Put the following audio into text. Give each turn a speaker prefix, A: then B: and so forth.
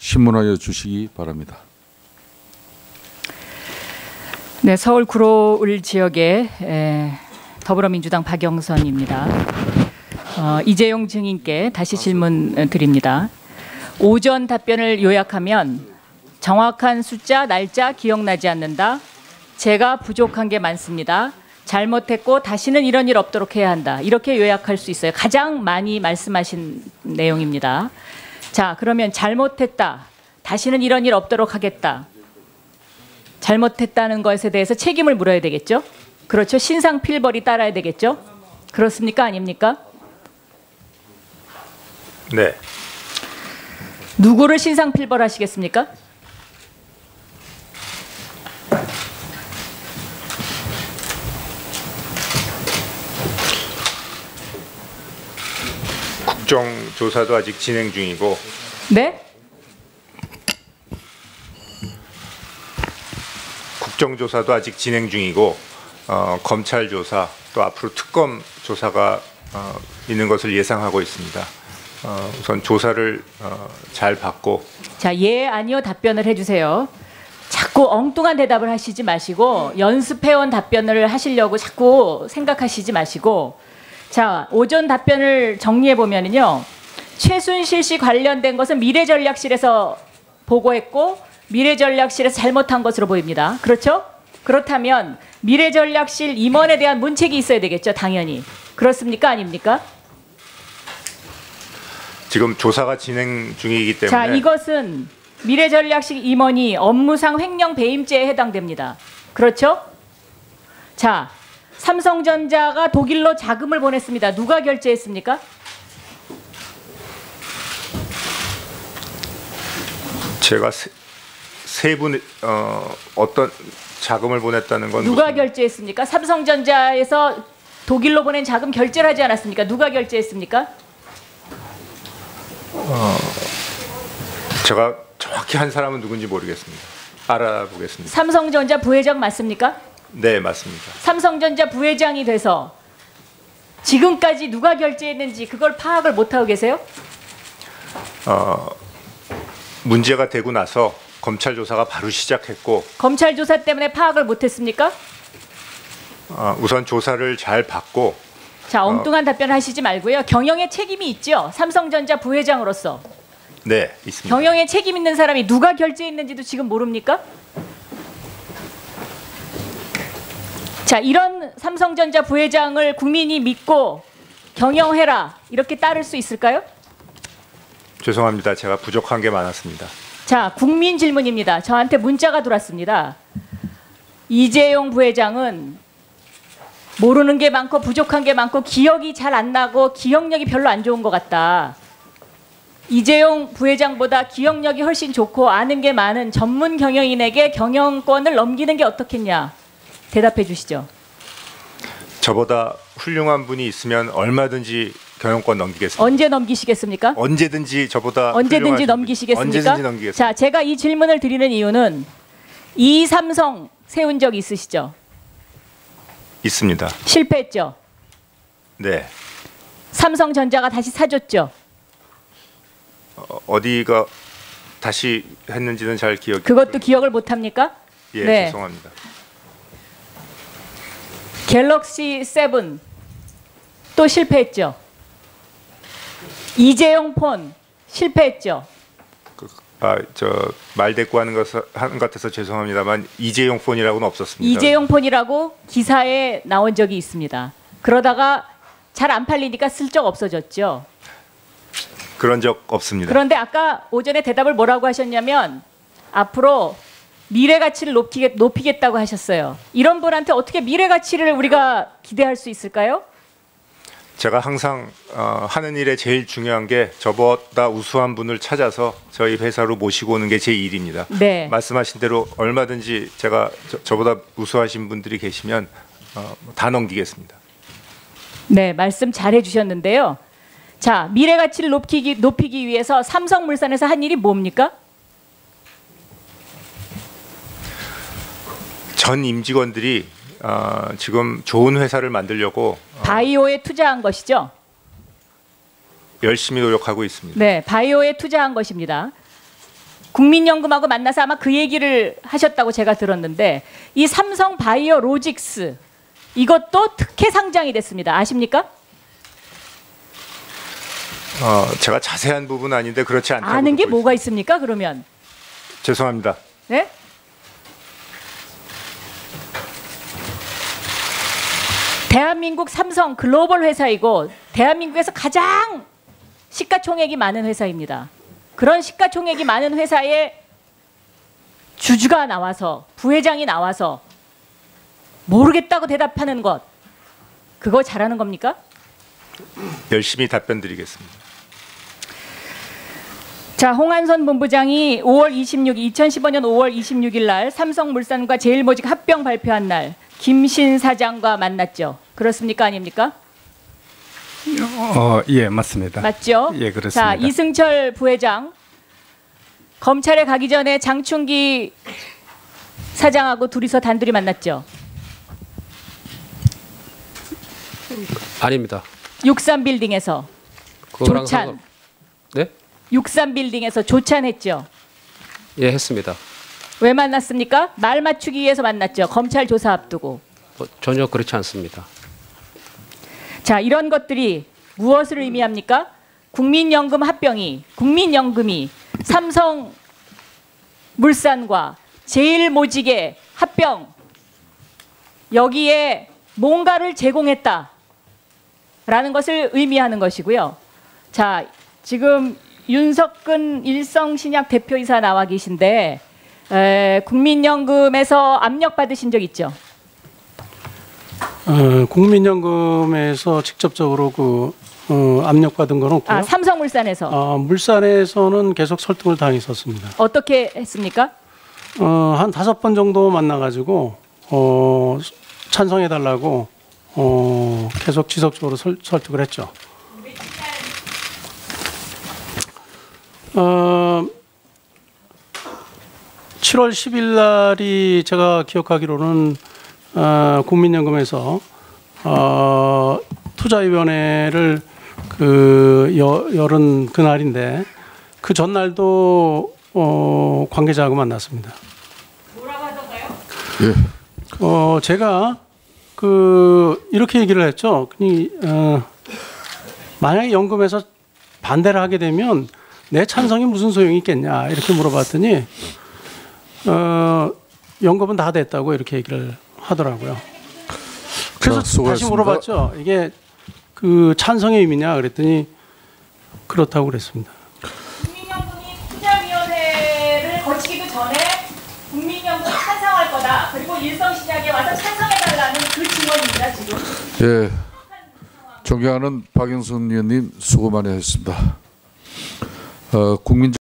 A: 신문하여 주시기 바랍니다.
B: 네, 서울 구로을 지역의 에, 더불어민주당 박영선입니다. 어, 이재용 증인께 다시 질문 드립니다. 오전 답변을 요약하면 정확한 숫자, 날짜 기억나지 않는다. 제가 부족한 게 많습니다. 잘못했고 다시는 이런 일 없도록 해야 한다. 이렇게 요약할 수 있어요. 가장 많이 말씀하신 내용입니다. 자, 그러면 잘못했다. 다시는 이런 일 없도록 하겠다. 잘못했다는 것에 대해서 책임을 물어야 되겠죠? 그렇죠. 신상 필벌이 따라야 되겠죠? 그렇습니까? 아닙니까? 네. 누구를 신상 필벌하시겠습니까?
C: 국정 조사도 아직 진행 중이고. 네? 국정 조사도 아직 진행 중이고 어, 검찰 조사 또 앞으로 특검 조사가 어, 있는 것을 예상하고 있습니다. 어, 우선 조사를 어, 잘 받고.
B: 자, 예, 아니요 답변을 해주세요. 자꾸 엉뚱한 대답을 하시지 마시고 연습해온 답변을 하시려고 자꾸 생각하시지 마시고 자, 오전 답변을 정리해 보면은요. 최순실 씨 관련된 것은 미래전략실에서 보고했고 미래전략실에서 잘못한 것으로 보입니다. 그렇죠? 그렇다면 미래전략실 임원에 대한 문책이 있어야 되겠죠, 당연히. 그렇습니까? 아닙니까?
C: 지금 조사가 진행 중이기 때문에 자,
B: 이것은 미래전략실 임원이 업무상 횡령 배임죄에 해당됩니다. 그렇죠? 자, 삼성전자가 독일로 자금을 보냈습니다. 누가 결제했습니까?
C: 제가 세, 세 분, 어, 어떤 자금을 보냈다는 건 누가
B: 무슨... 결제했습니까? 삼성전자에서 독일로 보낸 자금 결제를 하지 않았습니까? 누가 결제했습니까?
C: 어, 제가 정확히 한 사람은 누군지 모르겠습니다. 알아보겠습니다.
B: 삼성전자 부회장 맞습니까?
C: 네, 맞습니다.
B: 삼성전자 부회장이 돼서 지금까지 누가 결제했는지 그걸 파악을 못하고 계세요?
C: 어, 문제가 되고 나서 검찰 조사가 바로 시작했고
B: 검찰 조사 때문에 파악을 못했습니까?
C: 어, 우선 조사를 잘 받고
B: 자 어, 엉뚱한 어, 답변 하시지 말고요. 경영의 책임이 있죠. 삼성전자 부회장으로서.
C: 네, 있습니다.
B: 경영에 책임 있는 사람이 누가 결제했는지도 지금 모릅니까? 자, 이런 삼성전자 부회장을 국민이 믿고 경영해라 이렇게 따를 수 있을까요?
C: 죄송합니다. 제가 부족한 게
B: 많았습니다. 자, 국민 질문입니다. 저한테 문자가 들어왔습니다. 이재용 부회장은 모르는 게 많고 부족한 게 많고 기억이 잘 안 나고 기억력이 별로 안 좋은 것 같다. 이재용 부회장보다 기억력이 훨씬 좋고 아는 게 많은 전문 경영인에게 경영권을 넘기는 게 어떻겠냐. 대답해 주시죠.
C: 저보다 훌륭한 분이 있으면 얼마든지 경영권 넘기겠습니다.
B: 언제 넘기시겠습니까?
C: 언제든지 저보다 언제든지 넘기시겠습니까? 언제든지 넘기겠습니다. 자,
B: 제가 이 질문을 드리는 이유는 이삼성 세운 적 있으시죠? 있습니다. 실패했죠? 네. 삼성전자가 다시 사줬죠?
C: 어, 디가 다시 했는지는 잘 기억. 그것도
B: 기억을 못 합니까? 예, 네. 죄송합니다. 갤럭시 7 또 실패했죠. 이재용 폰 실패했죠.
C: 아저 그, 말 대꾸하는 것 하는 것 같아서 죄송합니다만 이재용 폰이라고는 없었습니다. 이재용
B: 폰이라고 기사에 나온 적이 있습니다. 그러다가 잘 안 팔리니까 슬쩍 없어졌죠.
C: 그런 적 없습니다.
B: 그런데 아까 오전에 대답을 뭐라고 하셨냐면 앞으로 미래 가치를 높이겠, 높이겠다고 하셨어요. 이런 분한테 어떻게 미래 가치를 우리가 기대할 수 있을까요?
C: 제가 항상 어, 하는 일에 제일 중요한 게 저보다 우수한 분을 찾아서 저희 회사로 모시고 오는 게 제 일입니다. 네. 말씀하신 대로 얼마든지 제가 저, 보다 우수하신 분들이 계시면 어, 다 넘기겠습니다.
B: 네, 말씀 잘 해주셨는데요. 자, 미래 가치를 높이기, 높이기 위해서 삼성물산에서 한 일이 뭡니까?
C: 전 임직원들이 어, 지금 좋은 회사를 만들려고
B: 어, 바이오에 투자한 것이죠.
C: 열심히 노력하고 있습니다.
B: 네, 바이오에 투자한 것입니다. 국민연금하고 만나서 아마 그 얘기를 하셨다고 제가 들었는데 이 삼성 바이오 로직스 이것도 특혜 상장이 됐습니다. 아십니까?
C: 어, 제가 자세한 부분은 아닌데 그렇지 않다고 아는
B: 게 뭐가 있습니까 그러면 죄송합니다. 네? 대한민국 삼성 글로벌 회사이고 대한민국에서 가장 시가총액이 많은 회사입니다. 그런 시가총액이 많은 회사에 주주가 나와서 부회장이 나와서 모르겠다고 대답하는 것 그거 잘하는 겁니까?
C: 열심히 답변 드리겠습니다.
B: 자, 홍한선 본부장이 5월 26, 2015년 5월 26일 날 삼성물산과 제일모직 합병 발표한 날 김신 사장과 만났죠. 그렇습니까? 아닙니까? 어,
C: 예, 맞습니다. 맞죠? 예, 그렇습니다. 자,
B: 이승철 부회장 검찰에 가기 전에 장충기 사장하고 둘이서 단둘이 만났죠. 아닙니다. 63 빌딩에서 조찬. 상관... 네? 63 빌딩에서 조찬했죠. 예, 했습니다. 왜 만났습니까? 말 맞추기 위해서 만났죠. 검찰 조사 앞두고.
A: 어, 전혀 그렇지 않습니다.
B: 자, 이런 것들이 무엇을 의미합니까? 국민연금 합병이, 국민연금이 삼성 물산과 제일모직의 합병 여기에 뭔가를 제공했다라는 것을 의미하는 것이고요. 자, 지금 윤석근 일성신약 대표이사 나와 계신데 에, 국민연금에서 압력 받으신 적 있죠?
A: 어, 국민연금에서 직접적으로 그 어, 압력 받은 건 없고요. 아,
B: 삼성물산에서.
A: 어, 물산에서는 계속 설득을 당했었습니다.
B: 어떻게 했습니까?
A: 어, 한 다섯 번 정도 만나가지고 어, 찬성해 달라고 어, 계속 지속적으로 설, 설득을 했죠. 어, 7월 10일 날이 제가 기억하기로는 어, 국민연금에서 어, 투자위원회를 그 여, 열은 그날인데 그 전날도 어, 관계자하고 만났습니다. 뭐라고 하던가요? 예. 어, 제가 그 이렇게 얘기를 했죠. 그니 어, 만약에 연금에서 반대를 하게 되면 내 찬성이 무슨 소용이 있겠냐 이렇게 물어봤더니 어, 영겁은 다 됐다고 이렇게 얘기를 하더라고요. 그래서 다시 물어봤죠. 이게 그 찬성의 의미냐 그랬더니 그렇다고 그랬습니다. 국민연금이 투자위원회를 거치기도 전에 국민연금 찬성할 거다. 그리고 일성시장에 와서 찬성해달라는 그 증언입니다. 지금. 예. 존경하는 박영선 의원님 수고 많이 하셨습니다. 어, 국민